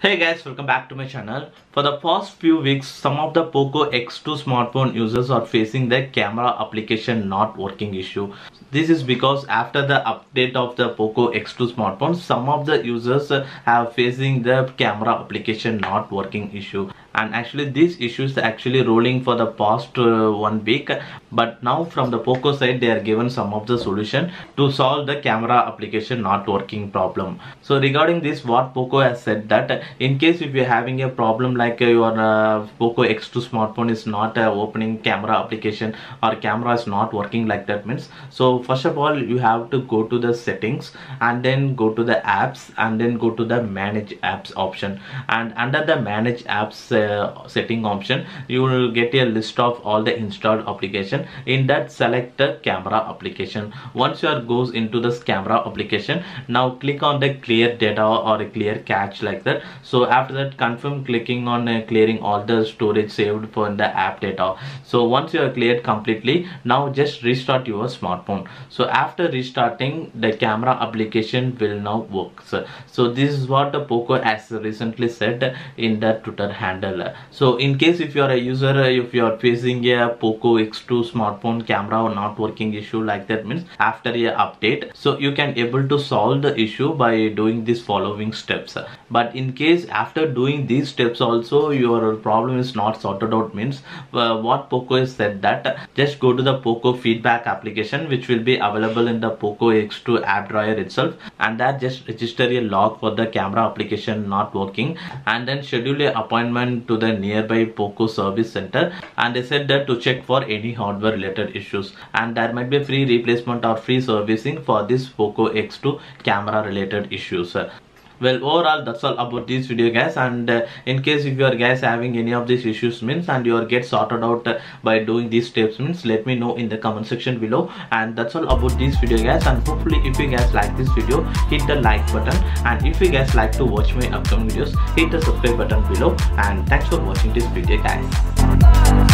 Hey guys, welcome back to my channel. For the past few weeks, some of the Poco X2 smartphone users are facing the camera application not working issue. This is because after the update of the Poco X2 smartphone, some of the users have facing the camera application not working issue and actually this issue is actually rolling for the past uh, one week. But now from the poco side they are given some of the solution to solve the camera application not working problem. So regarding this what poco has said that in case if you're having a problem like uh, your uh, poco x2 smartphone is not uh, opening camera application or camera is not working like that means so first of all you have to go to the settings and then go to the apps and then go to the manage apps option. And under the manage apps setting option you will get a list of all the installed application in that select the camera application. Once you are goes into this camera application now click on the clear data or a clear cache like that. So after that confirm clicking on uh, clearing all the storage saved for the app data. So once you are cleared completely now just restart your smartphone. So after restarting the camera application will now work so, so this is what the poco has recently said in the twitter handle so in case if you are a user if you are facing a poco x2 smartphone camera or not working issue like that means after a update so you can able to solve the issue by doing these following steps. But in case after doing these steps also your problem is not sorted out means uh, what poco has said that just go to the poco feedback application which will be available in the poco x2 app drawer itself and that just register a log for the camera application not working and then schedule a appointment to the nearby POCO service center and they said that to check for any hardware related issues. And there might be free replacement or free servicing for this POCO X2 camera related issues well overall that's all about this video guys. And uh, in case if you are guys having any of these issues means and you are get sorted out uh, by doing these steps means let me know in the comment section below. And that's all about this video guys. And hopefully if you guys like this video hit the like button. And if you guys like to watch my upcoming videos hit the subscribe button below. And thanks for watching this video guys